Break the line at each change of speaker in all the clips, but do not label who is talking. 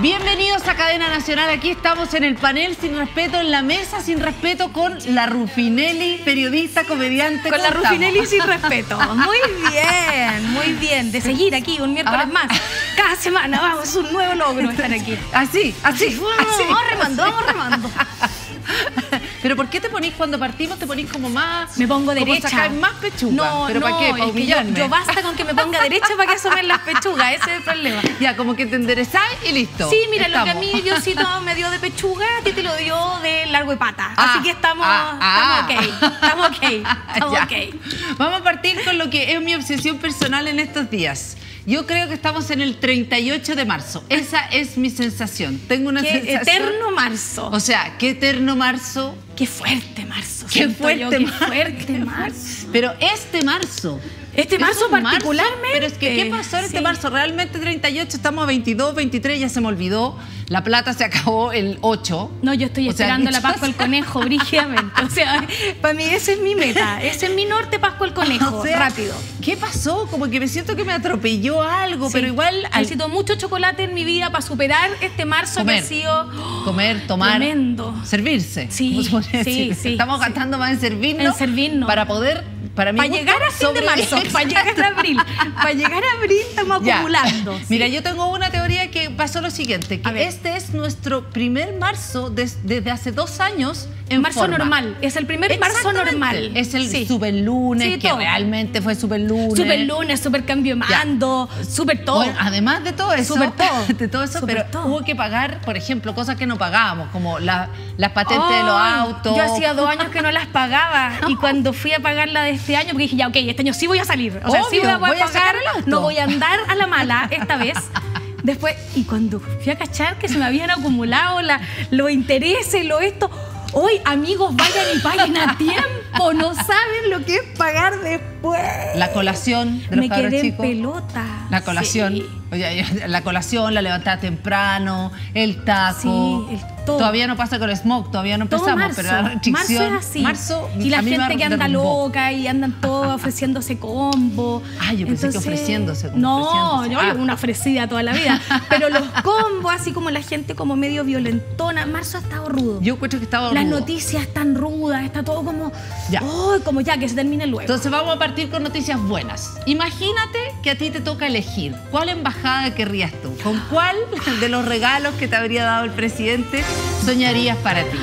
Bienvenidos a Cadena Nacional. Aquí estamos en el panel Sin Respeto, en la mesa Sin Respeto con la Rufinelli, periodista, comediante.
Con la
¿Cómo
Rufinelli sin respeto. Muy bien, muy bien. De seguir aquí un miércoles
Ah.
más. Cada semana vamos, un nuevo logro estar aquí.
Así, así, así.
vamos remando, vamos remando.
Pero ¿por qué te ponís cuando partimos? Te ponís como más.
Me pongo
como
derecha.
sacáis más pechuga.
No,
¿Pero
no,
para qué? ¿Para
es que yo, basta con que me ponga derecha para que asomen las pechugas. Ese es el problema.
Ya, como que te enderezáis y listo.
Sí, mira, lo que a mí Diosito me dio de pechuga, a ti te lo dio de largo de pata.
Ah,
Así que estamos,
ah,
estamos ok. Estamos ok. Estamos
Ya.
ok.
Vamos a partir con lo que es mi obsesión personal en estos días. Yo creo que estamos en el 38 de marzo. Esa es mi sensación. Tengo una
Qué
sensación.
eterno marzo.
O sea, qué eterno marzo.
Qué fuerte marzo.
Qué
siento
fuerte
yo, qué
marzo.
fuerte marzo.
Pero este marzo.
Este
es
marzo
un
particularmente.
Pero es que, ¿qué pasó en este marzo? Realmente 38, estamos a 22, 23, ya se me olvidó. La plata se acabó el 8.
No, yo estoy
O sea,
esperando la Pascua del Conejo brígidamente. O sea, para mí esa es mi meta. Ese es mi norte, Pascua del Conejo.
O sea,
rápido.
¿Qué pasó? Como que me siento que me atropelló algo,
Sí.
pero igual al
Necesito mucho chocolate en mi vida para superar este marzo
Comer.
que ha sido
comer, tomar,
tremendo.
servirse.
Sí,
¿cómo se podría
sí, sí,
Estamos gastando más en servirnos,
En servirnos.
para poder, para mí
Para llegar a fin de marzo, para llegar a abril. Para llegar a abril estamos
Ya.
acumulando. sí.
Mira, yo tengo una teoría que pasó lo siguiente, que este es nuestro primer marzo des- desde hace dos años en
marzo
forma.
normal. Es el primer marzo normal.
Es el
Sí.
super lunes,
Sí,
que
todo.
realmente fue super lunes.
Super lunes, super cambio de
Ya.
mando, super todo.
Bueno, además de todo eso,
Súper todo.
de todo eso,
Súper
pero
todo.
hubo que pagar, por ejemplo, cosas que no pagábamos, como la- las patentes de los
Ay,
autos.
Yo hacía dos años que no las pagaba y cuando fui a pagar la de este año, porque dije, ya, ok, este año sí voy a salir. O sea, sí
Obvio,
voy a
voy a
pagar, no voy a andar a la mala esta vez. Después, y cuando fui a cachar que se me habían acumulado la- los intereses, lo esto, hoy amigos, vayan y paguen a tiempo, no saben lo que es pagar después.
La colación de los
me quedé en pelota.
La colación.
Sí.
La colación, la levantada temprano, el taco.
Sí, el todo.
Todavía no pasa con el smog, todavía no empezamos,
marzo.
pero la restricción.
Marzo es así.
Marzo,
y la gente que anda
derrumbó.
loca y andan todos ofreciéndose combo.
Ah, yo pensé que ofreciéndose, como
No,
ofreciéndose.
yo
Ah.
una ofrecida toda la vida. Pero los combos, así como la gente como medio violentona. Marzo ha estado rudo.
Yo encuentro que estaba
Las
rudo.
noticias están rudas, está todo como.
Ya.
¡Ay! como ya, que se termine luego.
Entonces vamos a partir con noticias buenas. Imagínate que a ti te toca elegir cuál embajada querrías tú, con cuál de los regalos que te habría dado el presidente soñarías para ti.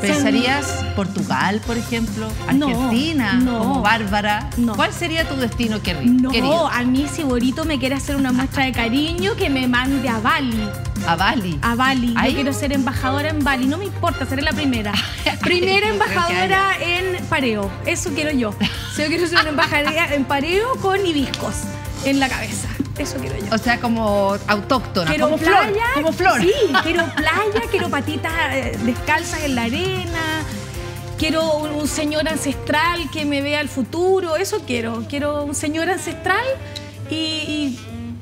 ¿Pensarías Portugal, por ejemplo?
No,
¿Argentina?
no.
como Bárbara?
No.
¿Cuál sería tu destino querri-
no,
querido?
a mí si Borito me quiere hacer una muestra de cariño, que me mande a Bali.
A Bali.
a Bali.
Ahí.
Yo quiero ser embajadora en Bali. No me importa, seré la primera. Primera
No que
embajadora en Pareo. Eso quiero yo. Yo quiero ser una embajadora en Pareo con hibiscos en la cabeza. Eso quiero yo.
O sea, como autóctona,
Quiero
como
playa,
flor. Como flor.
Sí, quiero playa, quiero patitas eh, descalzas en la arena. Quiero un, un señor ancestral que me vea el futuro. Eso quiero. Quiero un señor ancestral y, y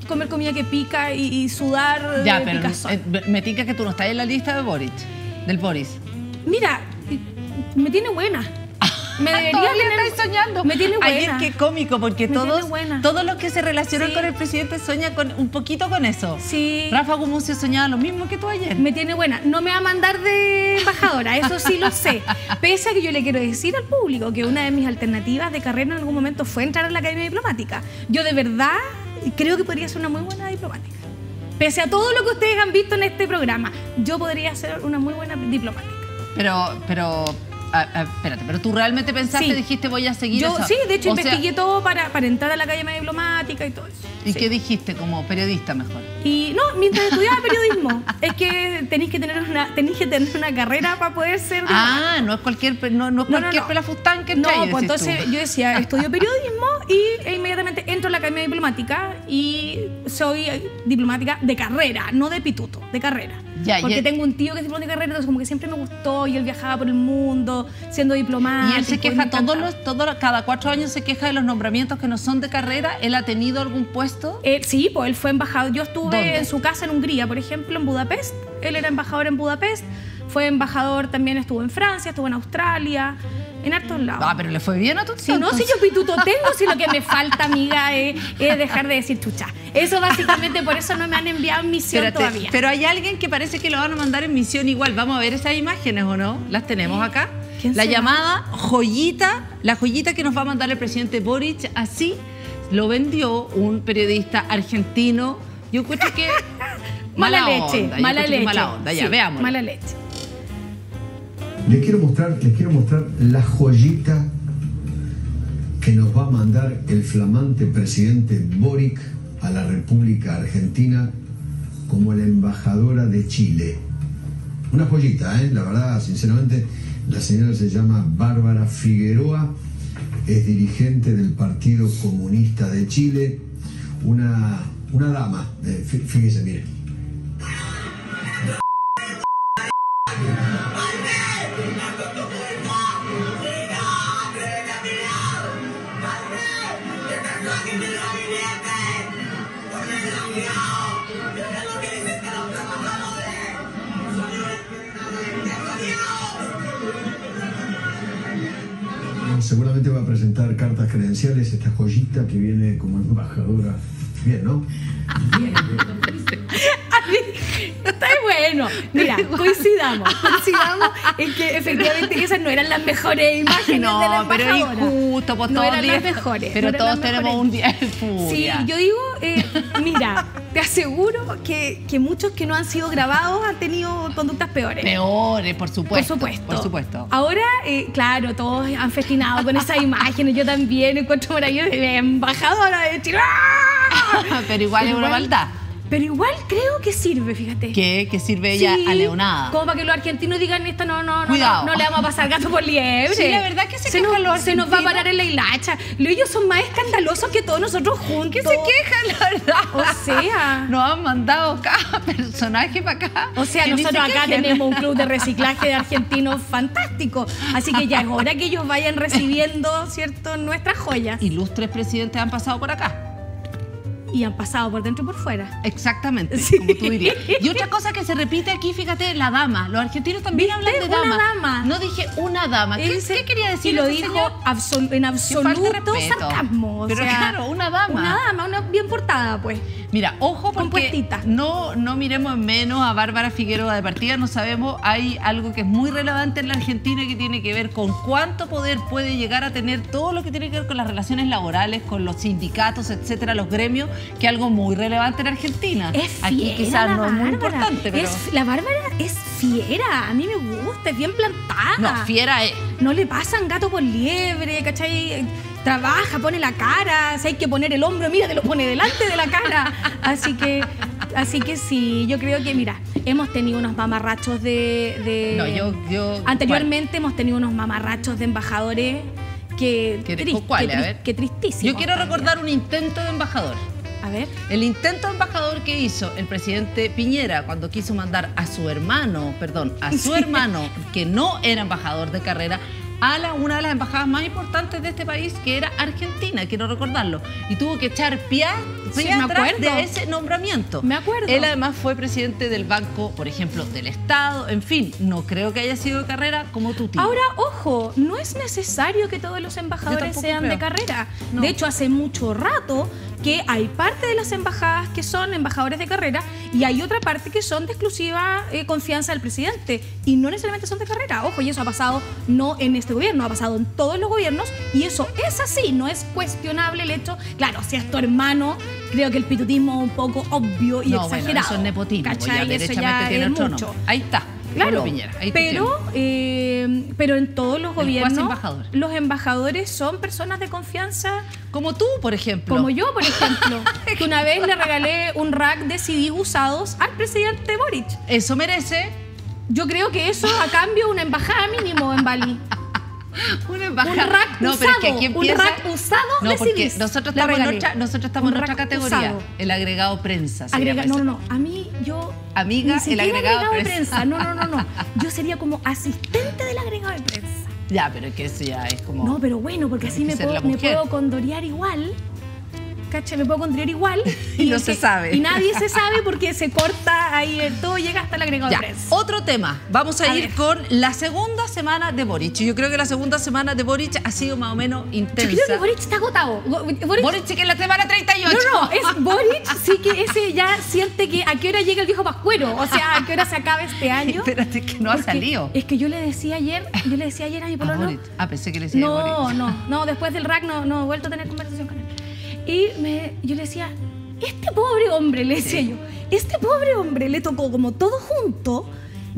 comer comida que pica y, y sudar
Ya,
de
pero
picazón.
eh, me tinca que tú no estás en la lista de Boric, del Boris.
Mira, me tiene buena. Me debería
Todavía
tener...
estáis soñando.
Me tiene buena.
Ayer qué cómico, porque
Me
todos, todos los que se relacionan
Sí.
con el presidente sueñan con, un poquito con eso.
Sí.
Rafa Gumucio soñaba lo mismo que tú ayer.
Me tiene buena. No me va a mandar de embajadora, eso sí lo sé. Pese a que yo le quiero decir al público que una de mis alternativas de carrera en algún momento fue entrar a la Academia Diplomática. Yo de verdad creo que podría ser una muy buena diplomática. Pese a todo lo que ustedes han visto en este programa, yo podría ser una muy buena diplomática.
Pero, pero, a- a- espérate, pero tú realmente pensaste,
Sí.
dijiste voy a seguir
Yo,
esa-
sí, de hecho
o sea,
investigué todo para, para entrar a la Academia Diplomática y todo eso.
¿Y
Sí.
qué dijiste como periodista mejor?
Y no, mientras estudiaba periodismo, es que tenéis que tener una, tenéis que tener una carrera para poder ser
Ah, no es cualquier, no, no es
No,
cualquier
no.
pelafustán que
No, pues entonces
tú.
yo decía, estudio periodismo y e inmediatamente entro a la Academia Diplomática y soy diplomática de carrera, no de pituto, de carrera.
Ya,
Porque
y él-
tengo un tío que es diplomático de carrera, entonces como que siempre me gustó y él viajaba por el mundo siendo diplomático.
Y él se queja todos los, todos los- cada cuatro años se queja de los nombramientos que no son de carrera. ¿Él ha tenido algún puesto?
Eh, sí, pues él fue embajador. Yo estuve
¿Dónde?
en su casa en Hungría, por ejemplo, en Budapest. Él era embajador en Budapest. Fue embajador también, estuvo en Francia, estuvo en Australia. En hartos lados.
Ah, pero le fue bien a tu
Si no, si yo pituto tengo, si lo que me falta, amiga, es, es dejar de decir chucha. Eso básicamente, por eso no me han enviado en misión
Espérate,
todavía.
Pero hay alguien que parece que lo van a mandar en misión igual. Vamos a ver esas imágenes o no. Las tenemos acá.
¿Quién
La
será?
llamada joyita, la joyita que nos va a mandar el presidente Boric, así lo vendió un periodista argentino. Yo encuentro que.
mala, leche,
onda,
mala leche.
Mala onda, ya,
Sí,
veamos.
Mala leche.
Les quiero mostrar, les quiero mostrar la joyita que nos va a mandar el flamante presidente Boric a la República Argentina como la embajadora de Chile. Una joyita, ¿eh? La verdad, sinceramente, la señora se llama Bárbara Figueroa, es dirigente del Partido Comunista de Chile, una, una dama, eh, fí- fíjese, mire. Seguramente va a presentar cartas credenciales, esta joyita que viene como embajadora. Bien, ¿no?
Está bueno. Mira, coincidamos. Coincidamos en que efectivamente esas no eran las mejores imágenes
No,
de la
pero injusto, pues
no
todos
eran
días-
las mejores.
Pero
no
todos tenemos un día de
Sí,
furia.
yo digo, eh, mira, te aseguro que, que muchos que no han sido grabados han tenido conductas peores.
Peores, por
Por
supuesto.
supuesto.
Por supuesto.
Ahora, eh, claro, todos han festinado con esas imágenes. Yo también encuentro maravilloso. de Embajadora de Chile. ¡Ah!
pero igual es una maldad.
Pero igual creo que sirve, fíjate.
Que, que sirve ella
Sí,
a leonada.
Como para que los argentinos digan esto, no, no, no, no, no le vamos a pasar gato por liebre.
Sí, la verdad que se
nos,
quejan los
se nos va a parar en la hilacha. Ellos son más escandalosos que todos nosotros juntos.
¿Qué se quejan, la verdad?
O sea.
Nos han mandado cada personaje para acá.
O sea, nosotros
se
acá
quejen.
tenemos un club de reciclaje de argentinos fantástico. Así que ya es hora que ellos vayan recibiendo, ¿cierto?, nuestras joyas.
Ilustres presidentes han pasado por acá.
Y han pasado por dentro y por fuera.
Exactamente,
Sí.
como tú dirías. Y otra cosa que se repite aquí, fíjate, la dama. Los argentinos también hablan de
Una
dama.
dama.
No dije una dama. ¿Qué,
Ese-
qué quería decir
Y lo dijo absol- en absoluto sarcasmo. o
Pero
sea,
claro, una dama.
Una dama, una bien portada, pues.
Mira, ojo porque no, no miremos en menos a Bárbara Figueroa de partida, no sabemos, hay algo que es muy relevante en la Argentina que tiene que ver con cuánto poder puede llegar a tener todo lo que tiene que ver con las relaciones laborales, con los sindicatos, etcétera, los gremios, que es algo muy relevante en Argentina.
Es fiera.
Aquí quizás
la
no es muy importante, pero
Es- la Bárbara es fiera. A mí me gusta, es bien plantada.
no, fiera es.
No le pasan gato por liebre, ¿cachai? Trabaja, pone la cara, si hay que poner el hombro, mira, te lo pone delante de la cara. Así que, así que sí, yo creo que, mira, hemos tenido unos mamarrachos de. de-
No, yo, yo
Anteriormente hemos tenido unos mamarrachos de embajadores que.
¿Qué-
triste,
cuáles? A ver.
que tristísimo.
Yo quiero recordar un intento de embajador.
A ver.
El intento de embajador que hizo el presidente Piñera cuando quiso mandar a su hermano, perdón, a su hermano, que no era embajador de carrera, a la, una de las embajadas más importantes de este país, que era Argentina, quiero recordarlo. Y tuvo que echar pie,
Sí,
de ese nombramiento.
Me acuerdo.
Él además fue presidente del Banco, por ejemplo, del Estado. En fin, no creo que haya sido de carrera como tú, tío.
Ahora, ojo, no es necesario que todos los embajadores sean de carrera.
No.
De hecho, hace mucho rato que hay parte de las embajadas que son embajadores de carrera y hay otra parte que son de exclusiva eh, confianza del presidente y no necesariamente son de carrera. Ojo, y eso ha pasado no en este gobierno, ha pasado en todos los gobiernos y eso es así, no es cuestionable el hecho. Claro, si es tu hermano, creo que el pitutismo es un poco obvio y
no, bueno,
exagerado.
eso es nepotismo,
¿cachai?
ya
Eso ya es mucho.
Ahí está.
Claro,
Piñera,
pero, eh, pero en todos los gobiernos
embajador.
los embajadores son personas de confianza,
Como tú, por ejemplo.
como yo, por ejemplo, que una vez le regalé un rack de CDs usados al presidente Boric.
Eso merece
Yo creo que eso a cambio una embajada mínimo en Bali.
una
Un rack
no,
usado,
pero es que aquí
un
empieza.
rack usado
no, porque nosotros estamos, en otra, nosotros estamos en otra categoría.
usado.
El agregado prensa.
Agrega- no, no. A mí, yo.
Amiga,
ni
el agregado
de
prensa.
prensa. No, no, no, no. Yo sería como asistente del agregado de prensa.
Ya, pero es que eso ya es como.
No, pero bueno, porque así me puedo, me puedo condorear igual. Caché, me puedo contraer igual.
Y no se
que-
sabe.
Y nadie se sabe porque se corta ahí, eh, todo llega hasta el agregado
Ya, otro tema. Vamos a,
A
ir
ver.
con la segunda semana de Boric. Yo creo que la segunda semana de Boric ha sido más o menos
Yo
intensa.
creo que Boric está agotado. Bo- Boric,
Boric que es la semana 38.
no, no, es Boric sí que ese ya siente que a qué hora llega el viejo Pascuero. O sea, a qué hora se acaba este año.
Espérate que no ha salido.
Es que yo le decía ayer, yo le decía ayer a mi pololo.
Boric. Ah, pensé que le decía
No,
Boric.
no, no, después del rack no, no he vuelto a tener conversación con él. Y me, yo le decía, este pobre hombre, le decía yo, este pobre hombre le tocó como todo junto,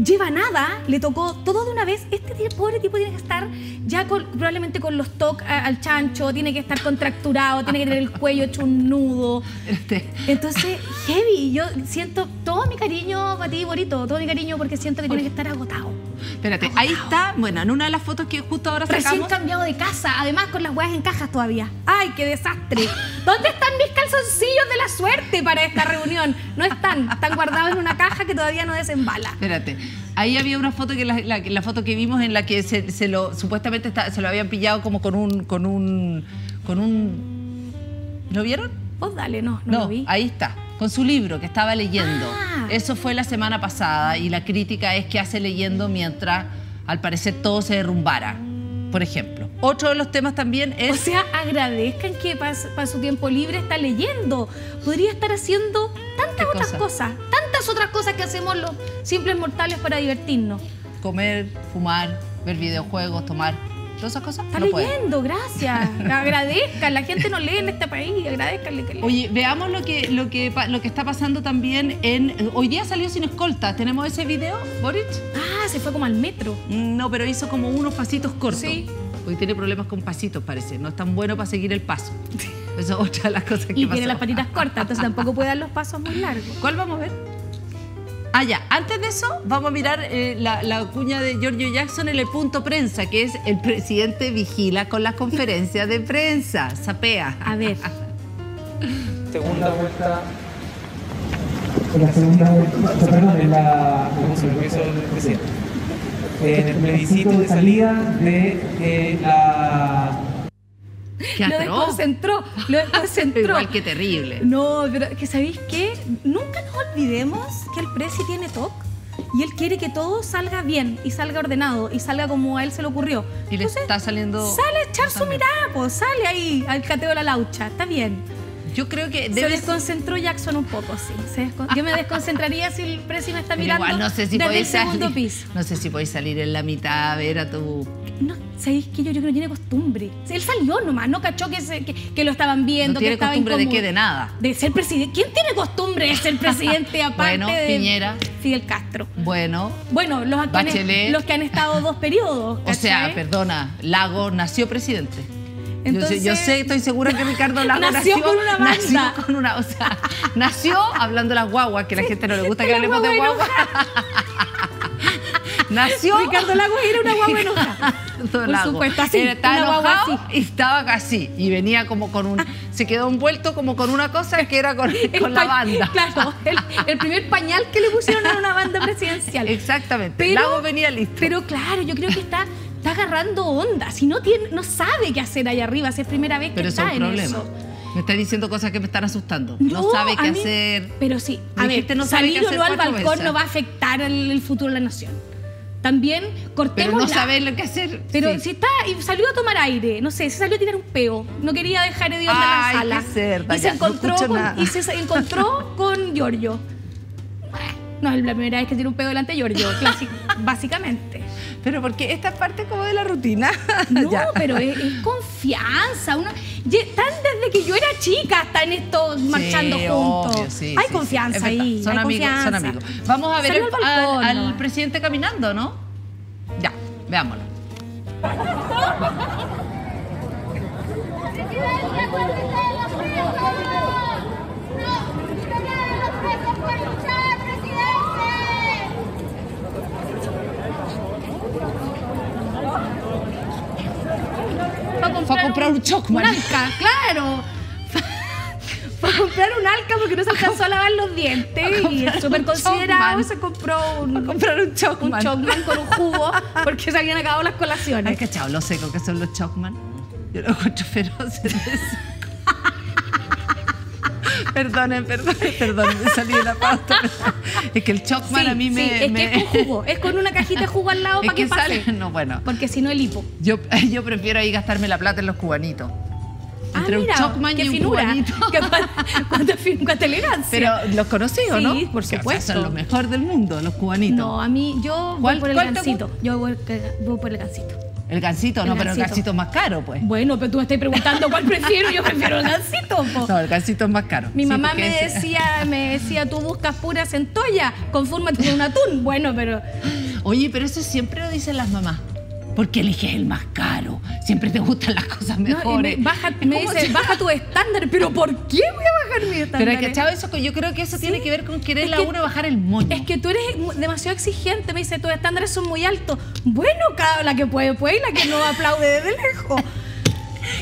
lleva nada, le tocó todo de una vez, este pobre tipo tiene que estar ya con- probablemente con los a- al chancho, tiene que estar contracturado, tiene que tener el cuello hecho un nudo.
Espérate.
Entonces, heavy, yo siento todo mi cariño para ti, Borito, todo mi cariño porque siento que tiene que estar agotado.
Espérate, ahí está, bueno, en una de las fotos que justo ahora
Recién
sacamos.
cambiado de casa, además con las huevas en cajas todavía. ¡Ay, qué desastre! ¿Dónde están mis calzoncillos de la suerte para esta reunión? No están, están guardados en una caja que todavía no desembala.
Espérate. Ahí había una foto que la, la- la foto que vimos en la que se, se lo supuestamente está- se lo habían pillado como con un con un con un ¿Lo vieron?
Vos dale, no, no, lo vi.
ahí está, con su libro que estaba leyendo.
Ah.
Eso fue la semana pasada y la crítica es que hace leyendo mientras al parecer todo se derrumbara, por ejemplo. Otro de los temas también
O
es
sea, agradezcan que para su tiempo libre está leyendo. Podría estar haciendo tantas
¿Qué
otras
cosa?
cosas, tantas otras cosas que hacemos los simples mortales para divertirnos.
comer, fumar, ver videojuegos, tomar, todas esas cosas.
Está
no puede.
leyendo, gracias. agradezcan, la gente no lee en este país, agradezcanle que lee.
Oye, veamos lo que, lo, que, lo que está pasando también en... Hoy día salió sin escolta. ¿Tenemos ese video, Boric?
Ah, se fue como al metro.
No, pero hizo como unos pasitos cortos.
Sí.
Hoy tiene problemas con pasitos, parece. No es tan bueno para seguir el paso. Esa es otra de las cosas que
Y
pasó.
tiene las patitas cortas, entonces tampoco puede dar los pasos muy largos.
¿Cuál vamos a ver? Ah, ya. Antes de eso, vamos a mirar eh, la, la cuña de Giorgio Jackson en el punto prensa, que es el presidente vigila con las conferencias de prensa. Sapea.
A ver,
segunda vuelta. En la segunda vuelta, perdón, en la. ¿Cómo se me hizo el presidente? En el plebiscito de salida de eh, la.
Qué
lo desconcentró, lo desconcentró.
Igual que terrible.
No, pero que ¿sabéis qué? Nunca nos olvidemos que el presi tiene TOC y él quiere que todo salga bien y salga ordenado y salga como a él se le ocurrió.
Y le
Entonces,
está saliendo...
Sale a echar su mirada, pues sale ahí al cateo de la laucha, está bien.
Yo creo que
Se
debe ser-
desconcentró Jackson un poco, sí. se Yo me desconcentraría si el presi me está mirando
igual no sé si
desde el segundo
salir.
piso.
No sé si podéis salir en la mitad a ver a tu.
No, ¿sabéis que yo, yo creo que no tiene costumbre? Él salió nomás, no cachó que, se- que, que lo estaban viendo,
No
que
tiene
estaba
costumbre de qué, de nada.
De ser presidente. ¿Quién tiene costumbre de ser presidente aparte
Bueno,
de
Piñera.
Fidel Castro?
Bueno,
Bueno, los han, los que han estado dos periodos.
o sea, perdona, Lago nació presidente.
Entonces-
yo, sé, estoy segura que Ricardo Lago
Nació
nació,
con una banda.
nació con una, o sea, nació hablando de las guaguas, que a la gente no le gusta que hablemos de
guagua
guaguas. nació
Ricardo Lagos era una guagua enojada. Por
Lago.
supuesto, así,
Era- estaba enojado
así.
y estaba así. Y venía como con un. Se quedó envuelto como con una cosa que era con, la banda.
Claro, el, el primer pañal que le pusieron a una banda presidencial.
Exactamente.
Pero-
Lago venía listo.
Pero claro, yo creo que está, está agarrando onda. Si no tiene, no sabe qué hacer allá arriba, si es primera vez que
Pero
está
es un
en
problema.
eso.
Me está diciendo cosas que me están asustando. No, sabe qué
mí-
hacer.
Pero sí, a ver,
no
salir o no al balcón
veces.
no va a afectar el, el futuro de la nación. También cortemos
Pero no sabe lo que hacer.
Pero
Sí.
si está y salió a tomar aire, no sé, se salió a tirar un peo, no quería dejar hediondo en la
Ay,
sala.
cerda,
y se
no
encontró con, y se encontró con Giorgio. No es la primera vez que tiene un peo delante de Giorgio, básicamente.
Pero porque esta parte como de la rutina.
No, pero es, es confianza. Una, ye- están desde que yo era chica, están estos marchando
Sí,
juntos.
obvio, sí,
hay
sí,
confianza.
Es
ahí.
Son
hay
amigos,
confianza.
son amigos. Vamos a ver el-
al
al, presidente caminando, ¿no? Ya, veámoslo.
Presidente, acuérdese de los presos. No, usted de los presos por luchar, presidente.
Fue
Fue a comprar un Chocman.
Un alca, claro. Fue a comprar un alca porque no se alcanzó a lavar los dientes y
comprar
súper
un
considerado
Chocman.
se compró un,
comprar un
un
Chocman.
Chocman con un jugo porque se habían acabado las
¿Has
colaciones.
cachado lo seco que son los Chocman? Yo lo encuentro feroz. Perdonen, perdonen, perdonen, me salí de la pauta. Es que el Chocman
Sí,
a mí
sí,
me.
es
me-
que es con jugo, es con una cajita de jugo al lado
Es
para que,
que
pase.
sale- no, bueno.
Porque si no el hipo.
Yo, yo prefiero ahí gastarme la plata en los cubanitos.
Ah,
Entre
mira,
un Chocman
qué
y un
finura.
cubanito.
Cuánta, cuánta elegancia.
Pero los conocí, ¿o
Sí,
no?
por
Que, o sea,
supuesto.
son lo mejor del mundo, los cubanitos.
no, a mí yo voy
¿Cuál-
por el gansito. Yo voy, voy por el gansito.
El gansito,
El
no, pero el
gansito.
es más caro, pues.
Bueno, pero tú me estás preguntando cuál prefiero, yo prefiero el gansito. po.
No, el gansito es más caro.
Mi
Sí,
mamá me
es-
decía, me decía, tú buscas pura centolla, confórmate con un atún. Bueno, pero
Oye, pero eso siempre lo dicen las mamás. ¿Por qué eliges el más caro? Siempre te gustan las cosas
no,
mejores.
me, baja, me dice, baja tu estándar, pero ¿por qué voy a bajar mi estándar?
Pero ¿cachado eso? Que Yo creo que eso tiene que ver con querer
Es
la
que-
uno bajar el moño.
Es que tú eres demasiado exigente, me dice, tus estándares son muy altos. Bueno, cada la que puede, puede, y la que no aplaude desde lejos.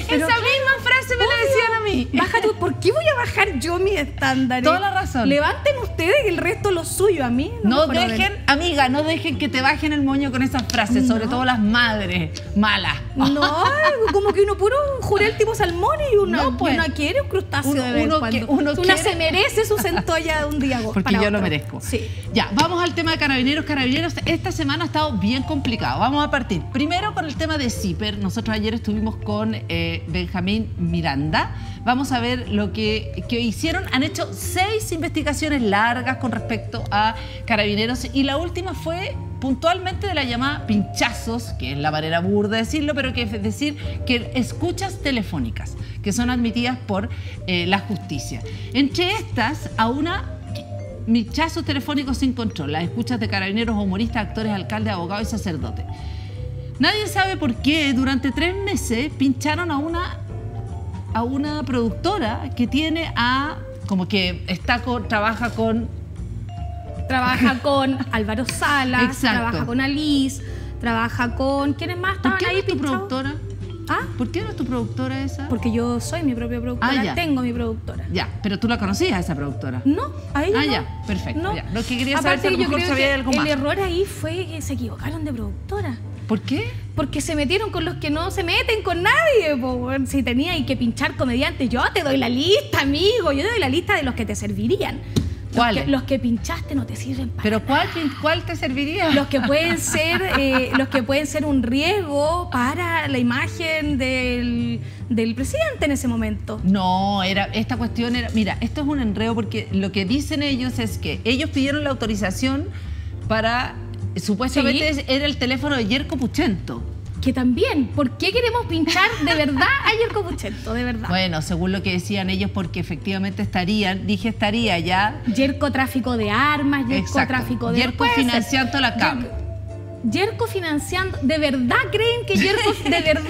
Pero
Esa misma frase me la decían
Baja tú, ¿por qué voy a bajar yo mi estándar?
Toda la razón.
Levanten ustedes y el resto lo suyo a mí.
No dejen, amiga, no dejen que te bajen el moño con esas frases, sobre todo las madres malas.
No, como que uno puro jurel tipo salmón y uno,
No, pues.
uno quiere un crustáceo
Uno-
de vez
uno que- uno
se merece su centolla de un día
Porque
para
yo lo merezco.
Sí.
Ya, vamos al tema de carabineros. Carabineros, esta semana ha estado bien complicado. Vamos a partir primero con el tema de CIPER. Nosotros ayer estuvimos con eh, Benjamín Miranda. Vamos a ver lo que, que hicieron. Han hecho seis investigaciones largas con respecto a carabineros y la última fue puntualmente de la llamada pinchazos, que es la manera burda de decirlo, pero que es decir que escuchas telefónicas que son admitidas por eh, la justicia. Entre estas, a una Michazos telefónicos sin control, las escuchas de carabineros, humoristas, actores, alcaldes, abogados y sacerdotes. Nadie sabe por qué durante tres meses pincharon a una, a una productora que tiene a, como que está con, trabaja con,
Trabaja con Álvaro
Exacto.
trabaja con Alice, trabaja con. ¿Quiénes más
¿por qué no es tu
pinchados?
productora?
¿Ah?
¿Por qué no es tu productora esa?
Porque yo soy mi propia productora,
Ah, ya.
tengo mi productora.
Ya, pero tú la conocías a esa productora.
No, a ella
Ah,
no.
ya, perfecto,
No.
ya. Lo que quería saber
Aparte,
a lo
yo
mejor
creo
sabía
que
algo
el
más.
error ahí fue que se equivocaron de productora.
¿Por qué?
Porque se metieron con los que no se meten con nadie. po. Si tenía y que pinchar comediantes, yo te doy la lista, amigo. Yo te doy la lista de los que te servirían. Que- Los que pinchaste no te sirven para
¿Pero cuál, cuál te serviría?
los que pueden ser eh, los que pueden ser un riesgo para la imagen del, del presidente en ese momento.
No, era esta cuestión era, mira, esto es un enredo porque lo que dicen ellos es que ellos pidieron la autorización para supuestamente
Sí.
era el teléfono de Yerko Puchento.
Que también, ¿por qué queremos pinchar de verdad a Yerko Puchento? De verdad.
Bueno, según lo que decían ellos, porque efectivamente estarían, dije estaría ya.
Yerko tráfico de armas, Yerko
Exacto.
tráfico de
Yerko
ser.
financiando la CAM.
Yerko- financiando. ¿De verdad creen que Yerko. ¿De verdad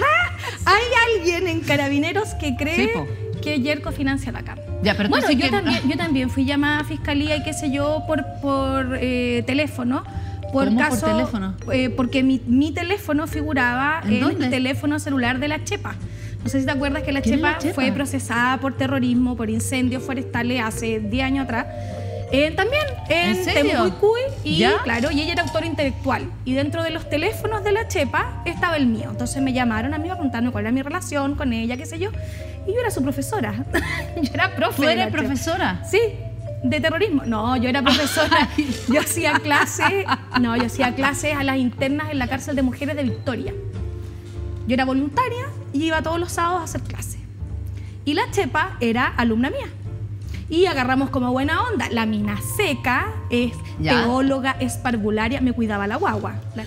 hay alguien en Carabineros que cree
Sí,
que Yerko financia la CAM?
Ya, pero
bueno, yo
que-
también, yo también fui llamada a fiscalía y qué sé yo por, por eh, teléfono. Por
¿Cómo por
caso,
teléfono?
eh, porque mi, mi teléfono figuraba
¿En
en, el teléfono celular de la Chepa. No sé si te acuerdas que la
¿Quién es
Chepa,
la Chepa?
fue procesada por terrorismo, por incendios forestales hace 10 años atrás. Eh, también en. Temucuicuy y
¿Ya?
claro, y ella era autor intelectual. Y dentro de los teléfonos de la Chepa estaba el mío. Entonces me llamaron a mí para preguntarme cuál era mi relación con ella, qué sé yo. Y yo era su profesora. yo era profe.
¿Tú eres
la Chepa.
profesora?
Sí, de terrorismo. No, yo era profesora. yo hacía clases, no, yo hacía clases a las internas en la cárcel de mujeres de Victoria. Yo era voluntaria y iba todos los sábados a hacer clases. Y la Chepa era alumna mía. Y agarramos como buena onda. La mina seca es
Ya.
teóloga, es parvularia, me cuidaba la guagua.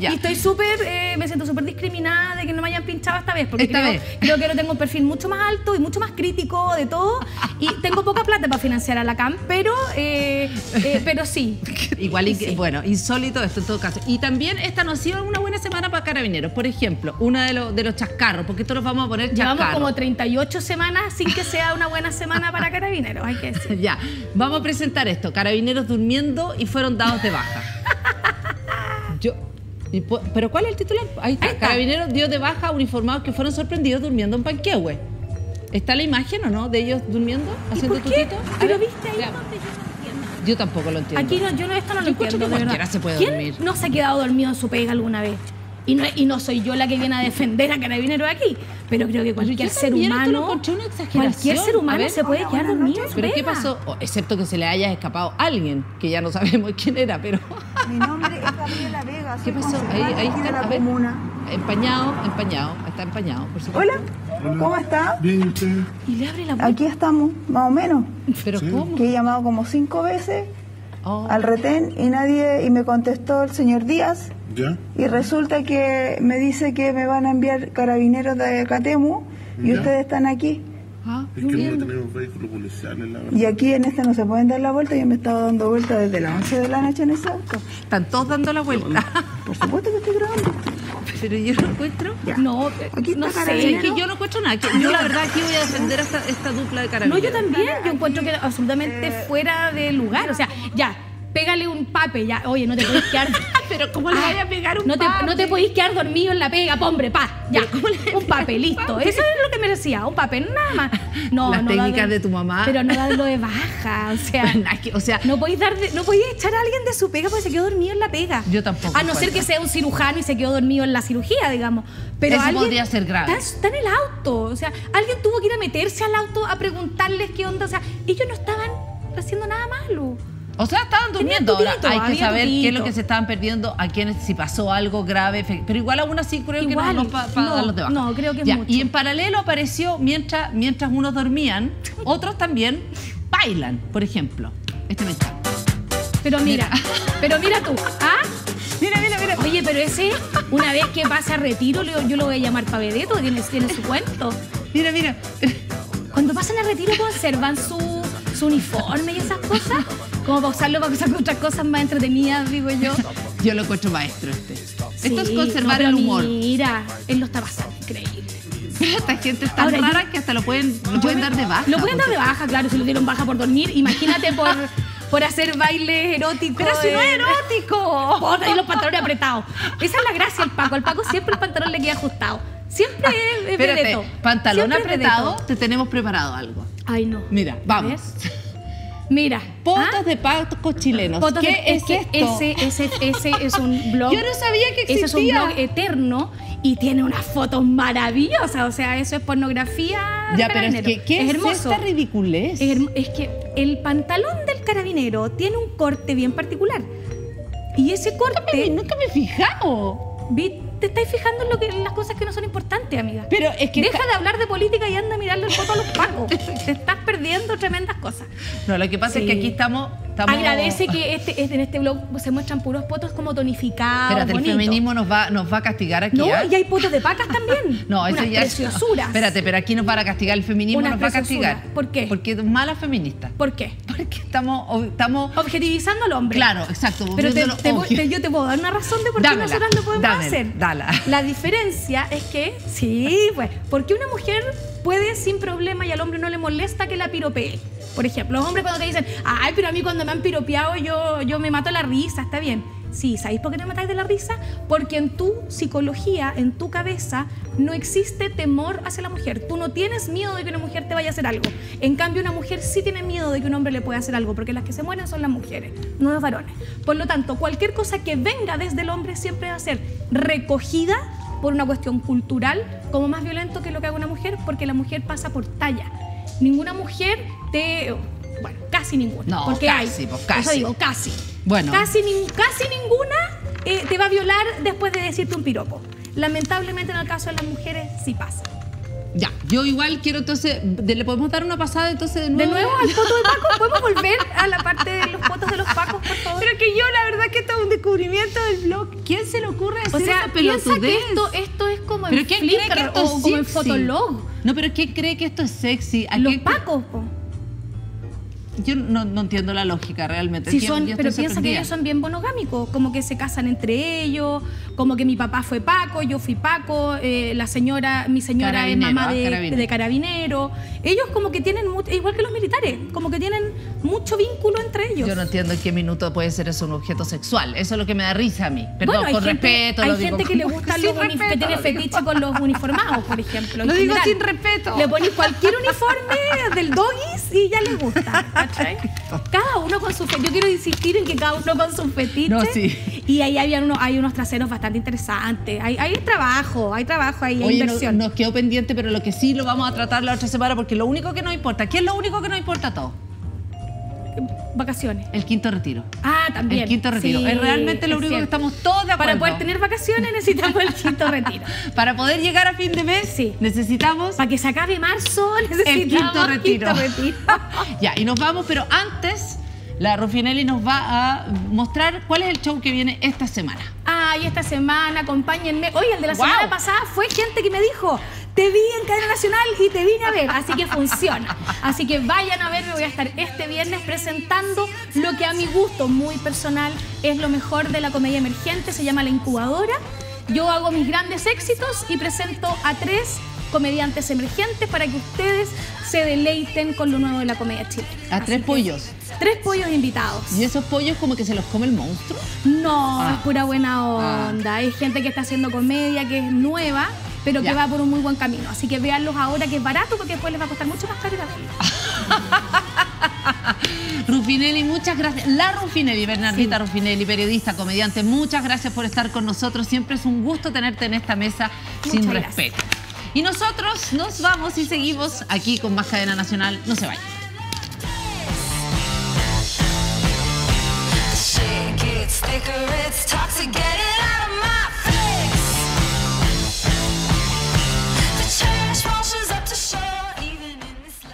Ya.
y estoy súper, eh, me siento súper discriminada de que no me hayan pinchado esta vez, porque
Esta
creo,
vez.
creo que no tengo un perfil mucho más alto y mucho más crítico de todo. Y tengo poca plata para financiar a la CAM, pero, eh, eh, pero sí.
Igual, y-
Sí.
bueno, insólito esto en todo caso. Y también esta no ha sido una buena semana para carabineros. Por ejemplo, una de, los de los chascarros, porque esto los vamos a poner
Llevamos
chascarros.
como 38 semanas sin que sea una buena semana para carabineros, hay que decir.
Ya, vamos a presentar esto. Carabineros durmiendo y fueron dados de baja. Yo, y ¿Pero cuál es el titular? Ahí está.
Ahí está.
Carabineros dio de baja a uniformados que fueron sorprendidos durmiendo en Panquehue. ¿Está la imagen o no de ellos durmiendo,
¿Y
haciendo
por qué?
tutito? Ver,
viste ahí
veamos.
donde yo no entiendo.
Yo tampoco lo entiendo.
Aquí no, yo no, esto no lo
Yo encuentro
entiendo,
que cualquiera se puede
¿Quién
dormir.
no se ha quedado dormido en su pega alguna vez? Y no, y no soy yo la que viene a defender a carabineros aquí, pero creo que cualquier ser humano, cualquier ser
A
humano
ver.
se puede quedar dormido.
¿Pero qué pasó? O, excepto que se le haya escapado alguien, que ya no sabemos quién era, pero...
Mi nombre es Gabriela Vega.
¿Qué pasó? Ahí, ahí está,
la
a ver.
comuna.
Empañado, empañado, está empañado, por supuesto.
Hola, ¿cómo está?
Bien, ¿y usted?
Y le abre la puerta.
Aquí estamos, más o menos.
¿Pero cómo?
Que he llamado como cinco veces
Oh.
al retén y nadie, y me contestó el señor Díaz.
¿Ya?
Y resulta que me dice que me van a enviar carabineros de Catemu y
Ya.
ustedes están aquí.
Ah,
Es que no tenemos vehículos policiales, la verdad.
Y aquí en este no se pueden dar la vuelta. Yo me estaba dando vuelta desde las 11 de la noche en ese auto.
están todos dando la vuelta.
Por supuesto que estoy grabando.
Pero yo no encuentro...
No,
Aquí está
no sé.
Es que yo no encuentro nada. Yo la verdad aquí voy a defender a esta, esta dupla de
No,
carabineros.
yo también. Yo encuentro que absolutamente fuera de lugar. O sea, ya, pégale un pape, ya. Oye, no te podés quedar.
Pero ¿cómo le vaya a pegar un
no te,
pape?
no te podéis quedar dormido en la pega, hombre, pa. Ya, un pape, listo. Eso es lo que merecía, un pape, nada más. No,
Las
no
técnicas de tu mamá.
Pero no darlo de baja, o sea.
O sea,
No podéis, dar de- no podéis echar a alguien de su pega porque se quedó dormido en la pega.
Yo tampoco
A no ser que sea un cirujano y se quedó dormido en la cirugía, digamos. Pero
Eso
alguien
podría ser grave.
Está, está en el auto. O sea, alguien tuvo que ir a meterse al auto a preguntarles qué onda. O sea, ellos no estaban haciendo nada malo.
O sea, estaban durmiendo. Ahora hay que saber qué es lo que se estaban perdiendo, a quiénes, si pasó algo grave. Pero igual aún así creo
Igual,
que no, no para
no,
darlos de baja.
no, creo que es mucho.
Y en paralelo apareció, mientras, mientras unos dormían, otros también bailan, por ejemplo. Este me encanta.
Pero mira, pero mira tú. ¿Ah?
Mira, mira, mira.
Oye, pero ese, una vez que pasa a retiro, yo lo voy a llamar Pavedeto, tiene, tiene su cuento.
Mira, mira.
Cuando pasan a retiro conservan su, su uniforme y esas cosas, como para usarlo para usar otras cosas más entretenidas, digo yo.
Yo lo encuentro maestro este. Esto es conservar
no,
el humor.
Mira, él lo está pasando increíble.
Esta gente es tan
Ahora, yo-
rara que hasta lo pueden, lo dar de baja.
Lo pueden dar de baja, claro, si lo dieron baja por dormir. Imagínate por, por hacer bailes eróticos.
Pero si no es erótico.
Por ahí los pantalones apretados. Esa es la gracia al Paco. Al Paco siempre el pantalón le queda ajustado. Siempre es, es
Espérate, pantalón
Siempre
apretado, te tenemos preparado algo.
Ay, no.
Mira, vamos.
¿Ves? Mira.
Potos
¿ah?
de pacos chilenos.
Fotos
¿Qué
de-
es
que
esto?
Ese, ese, ese es un blog.
Yo no sabía que
Ese es un
existía.
blog eterno y tiene unas fotos maravillosas. O sea, eso es pornografía.
Ya, pero es que, ¿qué es,
hermoso.
esta ridiculez?
Es, es que el pantalón del carabinero tiene un corte bien particular. Y ese corte.
Nunca me he fijado.
Vi- te estáis fijando en, lo que, en las cosas que no son importantes, amiga.
Pero es que
Deja de hablar de política y anda a mirarle el foto a los pagos. te estás perdiendo tremendas cosas.
No, lo que pasa es que aquí estamos... estamos...
Agradece que este, este- en este blog se muestran puros fotos como tonificados.
Espérate, el feminismo nos va, nos va a castigar aquí.
No,
¿ah?
y hay fotos de pacas también.
No, eso
Unas
ya
preciosuras.
Espérate, pero aquí nos van a castigar el feminismo,
Unas
nos va a castigar.
¿Por qué?
Porque es mala feminista.
¿Por qué?
Porque estamos, estamos
Objetivizando al hombre.
Claro, exacto,
Pero te-
viéndolo
te voy-
obvio.
te- yo te puedo dar una razón de por qué
Dámela,
nosotras lo podemos
dámela,
hacer.
dala.
La diferencia es que, sí, pues, porque una mujer puede sin problema y al hombre no le molesta que la piropee. Por ejemplo, los hombres cuando te dicen, ay, pero a mí cuando me han piropeado yo, yo me mato la risa, está bien. Sí, ¿sabéis por qué te matáis de la risa? Porque en tu psicología, en tu cabeza, no existe temor hacia la mujer. Tú no tienes miedo de que una mujer te vaya a hacer algo. En cambio, una mujer sí tiene miedo de que un hombre le pueda hacer algo, porque las que se mueren son las mujeres, no los varones. Por lo tanto, cualquier cosa que venga desde el hombre siempre va a ser recogida por una cuestión cultural como más violento que lo que haga una mujer, porque la mujer pasa por talla. Ninguna mujer te... Bueno, casi ninguna.
No,
porque
casi,
hay.
pues,
Eso
casi.
digo, casi.
Bueno.
Casi, nin- casi ninguna eh, te va a violar después de decirte un piropo. Lamentablemente en el caso de las mujeres sí pasa.
Ya, yo igual quiero entonces, le podemos dar una pasada entonces de nuevo.
De nuevo al foto de Paco, ¿podemos volver a la parte de los fotos de los Pacos, por favor?
Pero que yo la verdad que esto es un descubrimiento del blog. ¿Quién se le ocurre
o
hacer
sea, piensa que esto, esto es como
¿Pero
en
quién cree
Flickr
que esto
o
es
como en
sexy?
Fotolog.
No, pero ¿quién cree que esto es sexy? ¿A
Los Pacos, po.
Yo no, no entiendo la lógica realmente.
Son,
yo
pero piensa que ellos son bien monogámicos, como que se casan entre ellos, como que mi papá fue Paco, yo fui Paco, eh, la señora, mi señora
Carabinero,
es mamá
ah,
de,
carabinero.
de carabinero. Ellos como que tienen, igual que los militares, como que tienen mucho vínculo entre ellos.
Yo no entiendo en qué minuto puede ser eso un objeto sexual. Eso es lo que me da risa a mí. Perdón,
bueno, hay
con
gente,
respeto.
hay
lo digo
gente que le gusta los que tiene fetiche con los uniformados, por ejemplo.
Lo digo
general.
sin respeto.
Le ponéis cualquier uniforme del doggies y ya les gusta. ¿cachai? Cada uno con su fe. Yo quiero insistir en que cada uno con su fetiche.
No, sí.
Y ahí había uno, hay unos traseros bastante interesantes. Hay, hay trabajo, hay trabajo ahí, hay
Oye, no-
inversión.
nos quedó pendiente, pero lo que sí lo vamos a tratar la otra semana porque lo único que nos importa, ¿qué es lo único que nos importa a todos?
Vacaciones.
El quinto retiro.
Ah, también.
El quinto retiro.
Sí,
es realmente lo
es
único que estamos todos de acuerdo.
Para poder tener vacaciones necesitamos el quinto retiro.
Para poder llegar a fin de mes,
Sí.
necesitamos
Para que se acabe marzo necesitamos
el quinto retiro.
quinto retiro.
ya, y nos vamos, pero antes la Rufinelli nos va a mostrar cuál es el show que viene esta semana.
Ay, esta semana, acompáñenme. Oye, el de la semana pasada fue gente que me dijo, te vi en cadena nacional y te vine a ver, así que funciona. Así que vayan a verme, voy a estar este viernes presentando lo que a mi gusto muy personal es lo mejor de la comedia emergente, se llama La Incubadora. Yo hago mis grandes éxitos y presento a tres comediantes emergentes para que ustedes se deleiten con lo nuevo de la comedia chilena.
A
Así
tres
que,
pollos.
Tres pollos invitados.
Y esos pollos como que se los come el monstruo.
No,
Ah.
es pura buena onda. Hay gente que está haciendo comedia que es nueva, pero
Ya.
que va por un muy buen camino. Así que véanlos ahora que es barato porque después les va a costar mucho más caro ir a.
Rufinelli, muchas gracias. La Rufinelli, Bernardita Rufinelli, periodista, comediante, muchas gracias por estar con nosotros. Siempre es un gusto tenerte en esta mesa sin
gracias.
respeto. Y nosotros nos vamos y seguimos aquí con más cadena nacional. No se vayan.